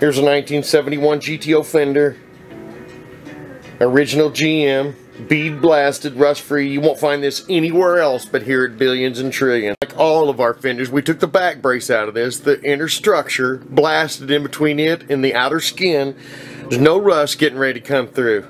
Here's a 1971 GTO fender. Original GM. Bead blasted, rust free. You won't find this anywhere else but here at Billions and Trillions. Like all of our fenders, we took the back brace out of this. The inner structure blasted in between it and the outer skin. There's no rust getting ready to come through.